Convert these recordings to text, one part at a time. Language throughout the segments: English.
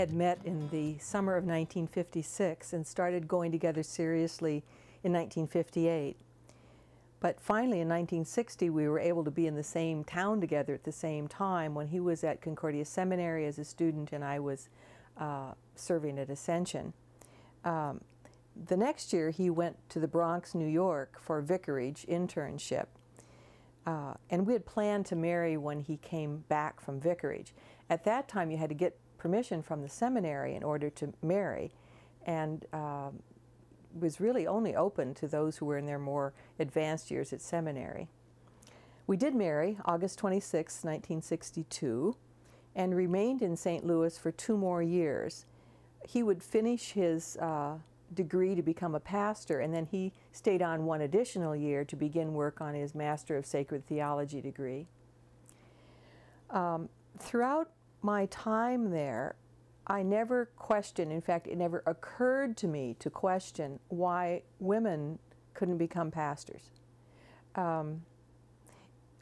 had met in the summer of 1956 and started going together seriously in 1958. But finally, in 1960, we were able to be in the same town together at the same time when he was at Concordia Seminary as a student and I was uh, serving at Ascension. Um, the next year, he went to the Bronx, New York for vicarage internship. Uh, and we had planned to marry when he came back from vicarage. At that time, you had to get permission from the seminary in order to marry, and uh, was really only open to those who were in their more advanced years at seminary. We did marry August 26, 1962, and remained in St. Louis for two more years. He would finish his uh, degree to become a pastor, and then he stayed on one additional year to begin work on his Master of Sacred Theology degree. Um, throughout my time there, I never questioned, in fact, it never occurred to me to question why women couldn't become pastors. Um,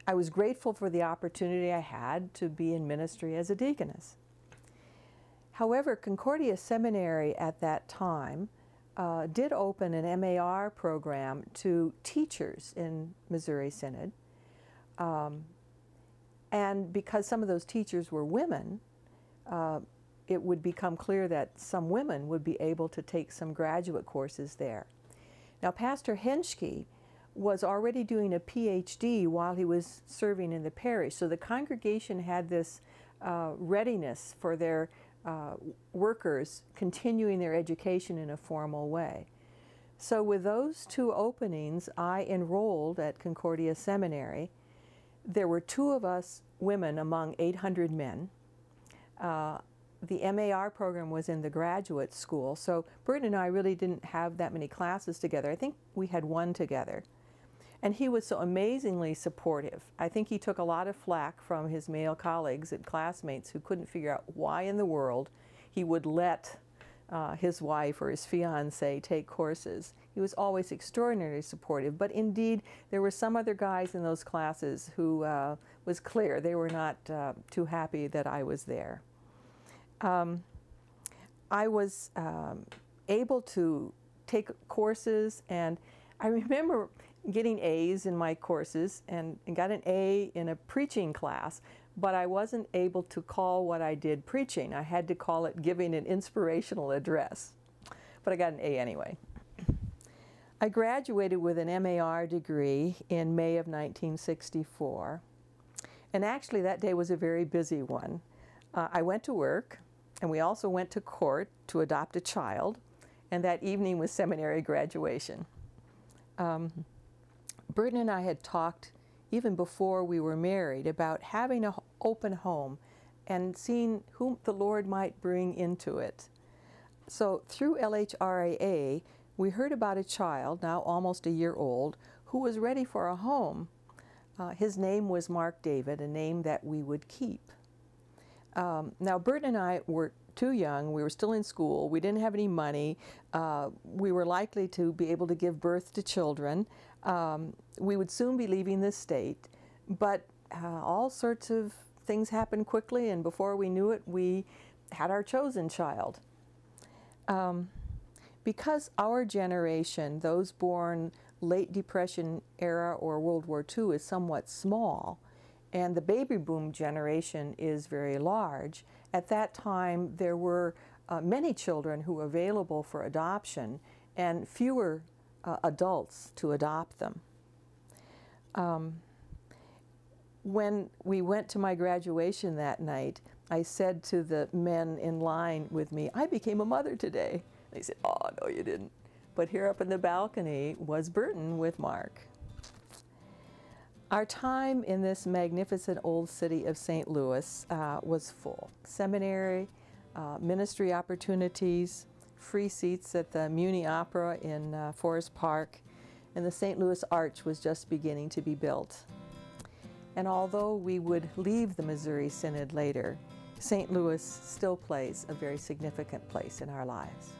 I was grateful for the opportunity I had to be in ministry as a deaconess. However, Concordia Seminary at that time uh, did open an MAR program to teachers in Missouri Synod. Um, and because some of those teachers were women, uh, it would become clear that some women would be able to take some graduate courses there. Now, Pastor Henschke was already doing a PhD while he was serving in the parish, so the congregation had this uh, readiness for their uh, workers continuing their education in a formal way. So with those two openings, I enrolled at Concordia Seminary. There were two of us women among 800 men. Uh, the MAR program was in the graduate school, so Burton and I really didn't have that many classes together. I think we had one together. And he was so amazingly supportive. I think he took a lot of flack from his male colleagues and classmates who couldn't figure out why in the world he would let uh, his wife or his fiance take courses. He was always extraordinarily supportive, but indeed there were some other guys in those classes who uh, was clear they were not uh, too happy that I was there. Um, I was um, able to take courses and I remember getting A's in my courses and, and, got an A in a preaching class, but I wasn't able to call what I did preaching. I had to call it giving an inspirational address. But I got an A anyway. I graduated with an MAR degree in May of 1964. And actually that day was a very busy one. Uh, I went to work and we also went to court to adopt a child and that evening was seminary graduation. Um, Burton and I had talked even before we were married about having an open home and seeing whom the Lord might bring into it. So through LHRAA, we heard about a child, now almost a year old, who was ready for a home. Uh, his name was Mark David, a name that we would keep. Um, now, Burton and I were too young. We were still in school. We didn't have any money. Uh, we were likely to be able to give birth to children. Um, we would soon be leaving the state, but uh, all sorts of things happened quickly, and before we knew it, we had our chosen child. Um, because our generation, those born late Depression era or World War II, is somewhat small, and the baby boom generation is very large, at that time, there were uh, many children who were available for adoption and fewer uh, adults to adopt them. Um, when we went to my graduation that night, I said to the men in line with me, I became a mother today. They said, oh, no, you didn't. But here up in the balcony was Burton with Mark. Our time in this magnificent old city of St. Louis uh, was full. Seminary, uh, ministry opportunities, free seats at the Muny Opera in uh, Forest Park, and the St. Louis Arch was just beginning to be built. And although we would leave the Missouri Synod later, St. Louis still plays a very significant place in our lives.